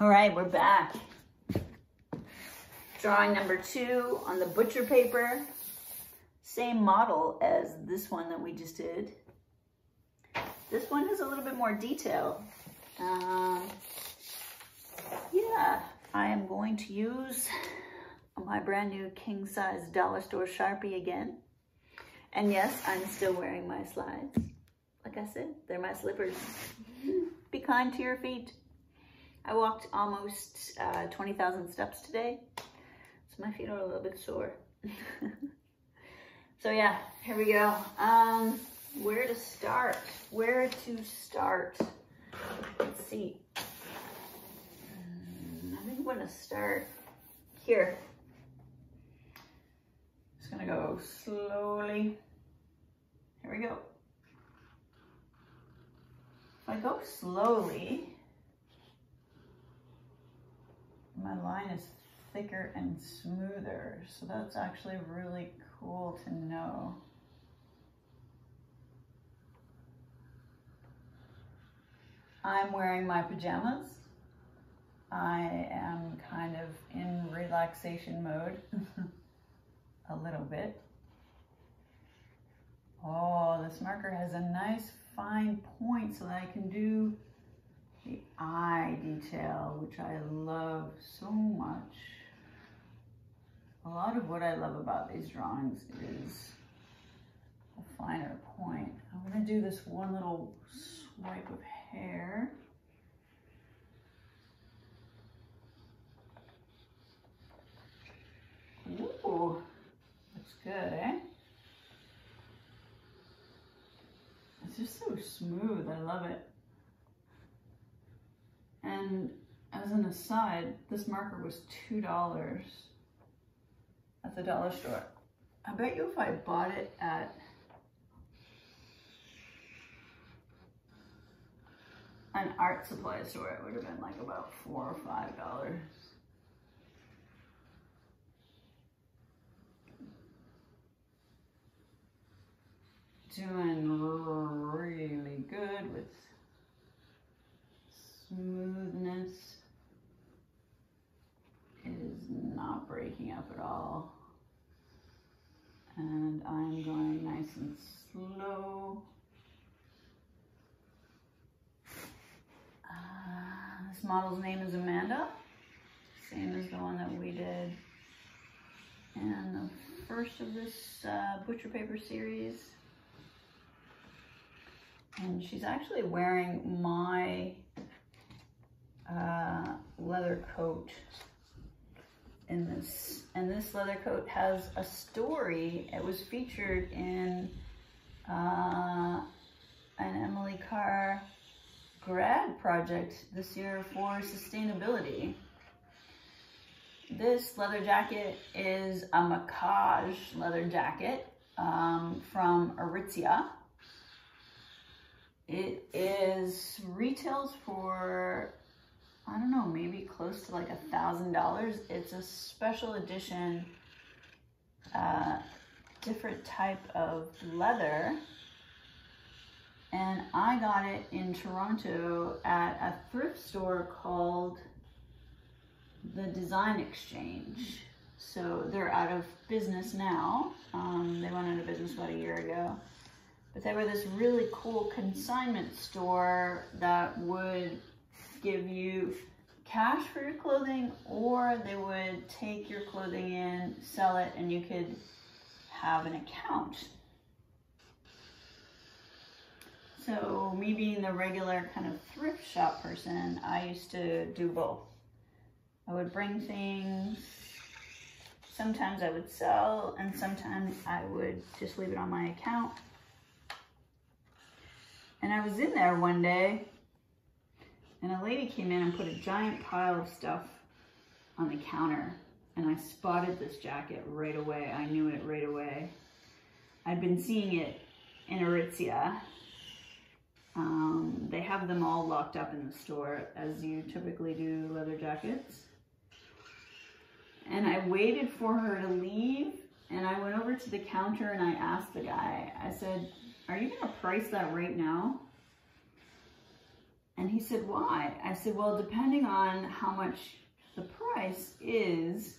All right, we're back. Drawing number two on the butcher paper. Same model as this one that we just did. This one has a little bit more detail. Um, yeah, I am going to use my brand new king size dollar store Sharpie again. And yes, I'm still wearing my slides. Like I said, they're my slippers. Be kind to your feet. I walked almost uh, 20,000 steps today, so my feet are a little bit sore. so yeah, here we go. Um, where to start? Where to start? Let's see. Um, I think I'm gonna start here. Just gonna go slowly. Here we go. If I go slowly, my line is thicker and smoother. So that's actually really cool to know. I'm wearing my pajamas. I am kind of in relaxation mode a little bit. Oh, this marker has a nice fine point so that I can do the eye detail, which I love so much. A lot of what I love about these drawings is a finer point. I'm gonna do this one little swipe of hair. Ooh, looks good, eh? It's just so smooth, I love it. And as an aside, this marker was $2 at the dollar store. I bet you if I bought it at an art supply store, it would have been like about four or five dollars. Doing really good with smoothness. It is not breaking up at all. And I'm going nice and slow. Uh, this model's name is Amanda, same as the one that we did in the first of this uh, butcher paper series. And she's actually wearing my uh, leather coat in this. This leather coat has a story. It was featured in uh, an Emily Carr grad project this year for sustainability. This leather jacket is a Mackage leather jacket um, from Aritzia. It is retails for, I don't know, maybe close to like a thousand dollars. It's a special edition, uh, different type of leather and I got it in Toronto at a thrift store called the Design Exchange. So they're out of business now. Um, they went out of business about a year ago. But they were this really cool consignment store that would give you cash for your clothing or they would take your clothing in, sell it, and you could have an account so me being the regular kind of thrift shop person, I used to do both. I would bring things, sometimes I would sell, and sometimes I would just leave it on my account. And I was in there one day, and a lady came in and put a giant pile of stuff on the counter, and I spotted this jacket right away. I knew it right away. I'd been seeing it in Aritzia, um, they have them all locked up in the store as you typically do leather jackets. And I waited for her to leave and I went over to the counter and I asked the guy, I said, are you gonna price that right now? And he said, why? I said, well, depending on how much the price is,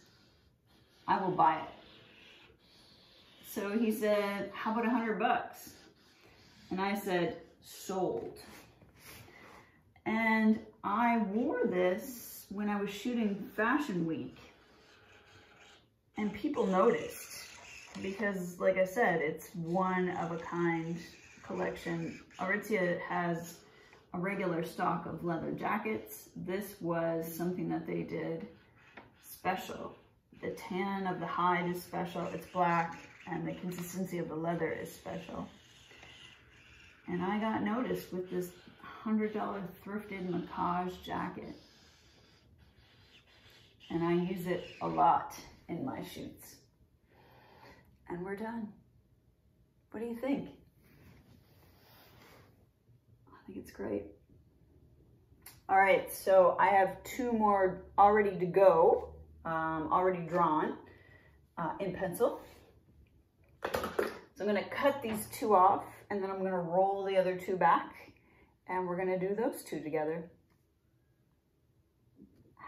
I will buy it. So he said, how about a hundred bucks? And I said, sold. And I wore this when I was shooting Fashion Week. And people noticed because, like I said, it's one of a kind collection. Aritzia has a regular stock of leather jackets. This was something that they did special. The tan of the hide is special. It's black and the consistency of the leather is special. And I got noticed with this $100 thrifted Mackage jacket. And I use it a lot in my shoots. And we're done. What do you think? I think it's great. All right, so I have two more already to go, um, already drawn uh, in pencil. So I'm gonna cut these two off and then I'm gonna roll the other two back and we're gonna do those two together.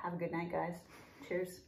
Have a good night, guys. Cheers.